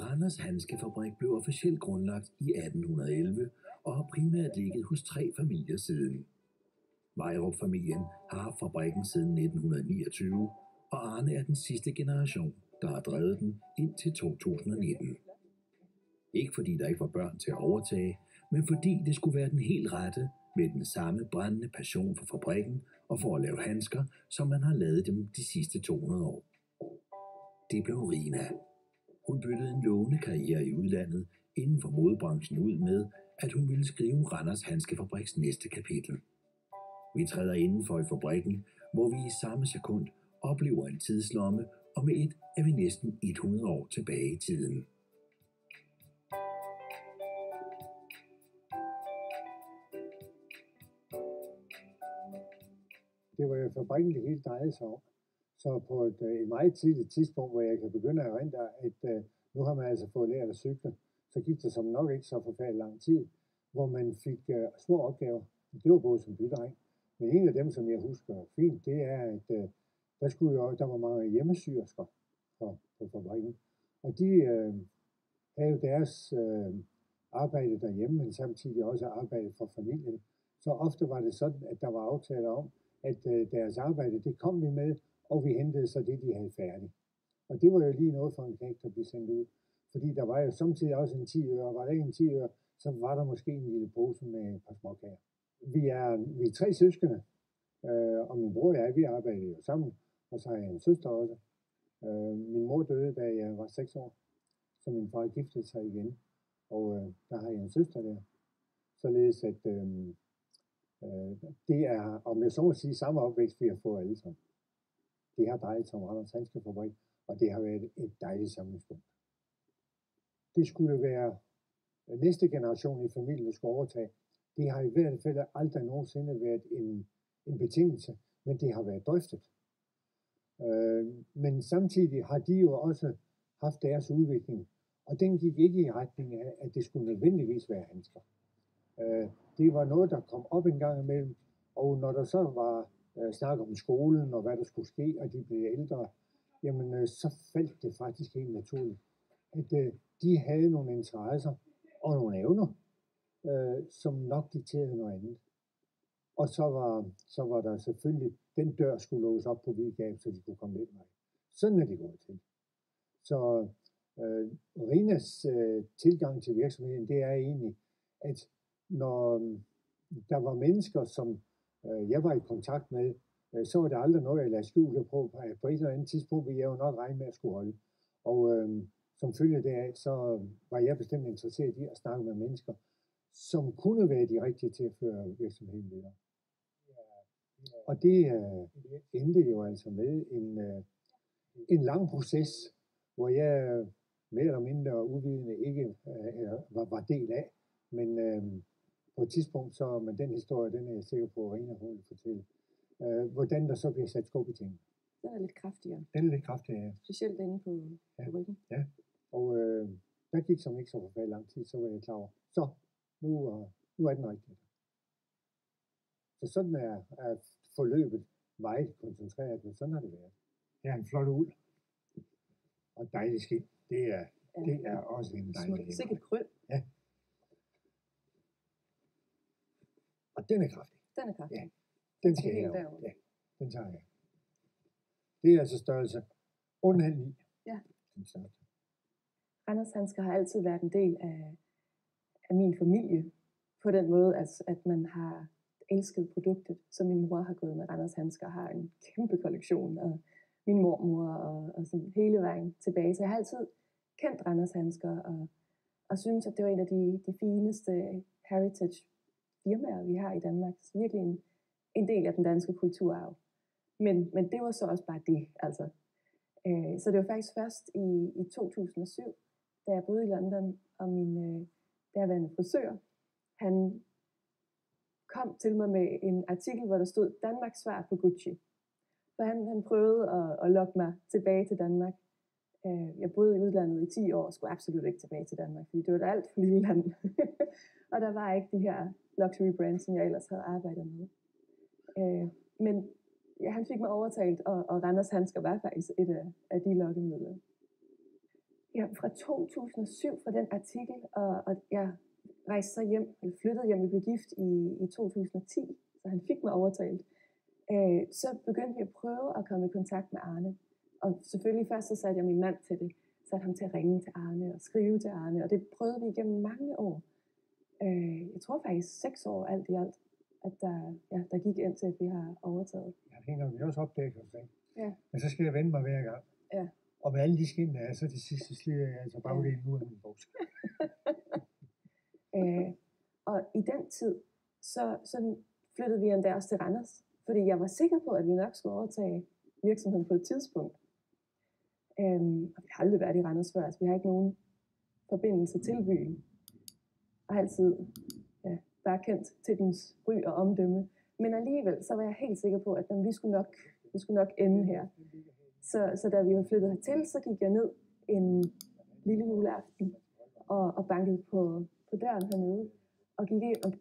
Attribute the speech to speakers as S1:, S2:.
S1: Randers Handskefabrik blev officielt grundlagt i 1811 og har primært ligget hos tre familier siden. Vejrup-familien har haft fabrikken siden 1929, og Arne er den sidste generation, der har drevet den indtil 2019. Ikke fordi der ikke var børn til at overtage, men fordi det skulle være den helt rette med den samme brændende passion for fabrikken og for at lave handsker, som man har lavet dem de sidste 200 år. Det blev Rina. Hun byttede en lovende karriere i udlandet inden for modebranchen ud med, at hun ville skrive Randers Hanske Fabriks næste kapitel. Vi træder indenfor i fabrikken, hvor vi i samme sekund oplever en tidslomme, og med et er vi næsten 100 år tilbage i tiden.
S2: Det var jo fabrikken, det hele drejede sig om. Så på et, øh, et meget tidligt tidspunkt, hvor jeg kan begynde at erindre, at uh, nu har man altså fået lært at cykle, så gik det som nok ikke så forfærdelig lang tid, hvor man fik uh, små opgaver. Det var både som bydreng, men en af dem, som jeg husker fint, det er, at uh, der, skulle jo, der var mange hjemmesyrsker på, på fabrikken. Og de uh, havde jo deres uh, arbejde derhjemme, men samtidig også arbejde for familien. Så ofte var det sådan, at der var aftaler om, at uh, deres arbejde, det kom vi med, og vi hentede så det, de havde færdigt. Og det var jo lige noget for en knægt at blive sendt ud. Fordi der var jo samtidig også en 10 øre, og var der ikke en 10 øre, så var der måske en lille pose med et par småkager. Vi er, vi er tre søskende, øh, og min bror og jeg, vi arbejdede jo sammen, og så har jeg en søster også. Øh, min mor døde, da jeg var 6 år, så min far giftede sig igen, og øh, der har jeg en søster der. Således at øh, øh, det er, om jeg så må sige, samme opvækst, vi har fået alle sammen. Det har drejet sig om Randers Handskefabrik, og det har været et dejligt samlingspunkt. Det skulle være øh, næste generation i familien, der skulle overtage. Det har i hvert fald aldrig nogensinde været en, en betingelse, men det har været drøftet. Øh, men samtidig har de jo også haft deres udvikling, og den gik ikke i retning af, at det skulle nødvendigvis være handsker. Øh, det var noget, der kom op en gang imellem, og når der så var øh, snak om skolen og hvad der skulle ske, og de blev ældre, jamen øh, så faldt det faktisk helt naturligt, at øh, de havde nogle interesser og nogle evner, øh, som nok dikterede noget andet. Og så var, så var der selvfølgelig, den dør skulle låses op på vidgab, så de kunne komme ind med. Sådan er det gået til. Så øh, Rinas øh, tilgang til virksomheden, det er egentlig, at når øh, der var mennesker, som øh, jeg var i kontakt med, øh, så var det aldrig noget, jeg lagde skjul på. På et eller andet tidspunkt ville jeg jo nok regne med at skulle holde. Og øh, som følge deraf, så var jeg bestemt interesseret i at snakke med mennesker, som kunne være de rigtige til at føre virksomheden videre. Og det øh, endte jo altså med en, øh, en lang proces, hvor jeg mere eller mindre uvidende ikke øh, øh var, var del af. Men øh, på et tidspunkt, så, men den historie, den er jeg sikker på, at Rina hun vil fortælle, øh, hvordan der så bliver sat skub i tingene.
S3: Den er lidt kraftigere.
S2: Den er lidt kraftigere, ja.
S3: Specielt inde på,
S2: Ja.
S3: på ryggen.
S2: ja. Og øh, der gik som ikke så forfærdelig lang tid, så var jeg klar over, så nu, uh, nu er den rigtig. Så sådan er, er forløbet meget koncentreret, men sådan har det været. Det er en flot uld. Og dejlig skind. Det er,
S3: Ja.
S2: det er også en dejlig
S3: Smukt. Sikkert krøl.
S2: Og den er kraftig.
S3: Den er kraftig.
S2: Ja. Den skal
S3: Helt
S2: jeg have. Ja, den tager jeg. Det er altså størrelse under 9.
S3: Ja.
S2: Den størrelse.
S3: Randers Handsker har altid været en del af, af min familie. På den måde, at, at man har elsket produktet. Så min mor har gået med Randers Handsker og har en kæmpe kollektion. Og min mormor og, og sådan hele vejen tilbage. Så jeg har altid kendt Randers Handsker og, og synes, at det var en af de, de fineste heritage firmaer, vi har i Danmark. Så virkelig en, en del af den danske kulturarv. Men, men det var så også bare det, altså. Øh, så det var faktisk først i, i 2007, da jeg boede i London, og min øh, derværende frisør, han kom til mig med en artikel, hvor der stod Danmarks svar på Gucci. Så han, han prøvede at, at lokke mig tilbage til Danmark. Øh, jeg boede i udlandet i 10 år og skulle absolut ikke tilbage til Danmark, fordi det var et alt for lille land. og der var ikke de her luxury brands, som jeg ellers havde arbejdet med. Øh, men ja, han fik mig overtalt, og, og Randers Handsker var faktisk et af, af de lokkemidler. Ja, fra 2007, fra den artikel, og, og jeg rejste så hjem, eller flyttede hjem, vi blev gift i, i 2010, så han fik mig overtalt. Øh, så begyndte vi at prøve at komme i kontakt med Arne. Og selvfølgelig først så satte jeg min mand til det, satte ham til at ringe til Arne og skrive til Arne, og det prøvede vi igennem mange år. Øh, jeg tror faktisk seks år alt i alt, at der, ja, der gik ind til, at vi har overtaget.
S2: Jeg hænger vi også op der, kan du sige.
S3: Ja.
S2: Men så skal jeg vende mig hver gang.
S3: Ja.
S2: Og med alle de skin, der er, så til sidst, så slider jeg altså bagdelen ud af min buks.
S3: Øh, og i den tid, så, så flyttede vi endda også til Randers, fordi jeg var sikker på, at vi nok skulle overtage virksomheden på et tidspunkt. Øhm, og vi har aldrig været i Randers før, altså vi har ikke nogen forbindelse til byen. Og altid ja, bare kendt til dens ry og omdømme. Men alligevel, så var jeg helt sikker på, at jamen, vi, skulle nok, vi skulle nok ende her. Så, så da vi var flyttet hertil, så gik jeg ned en lille juleaften og, og bankede på, på døren hernede, og gik ind og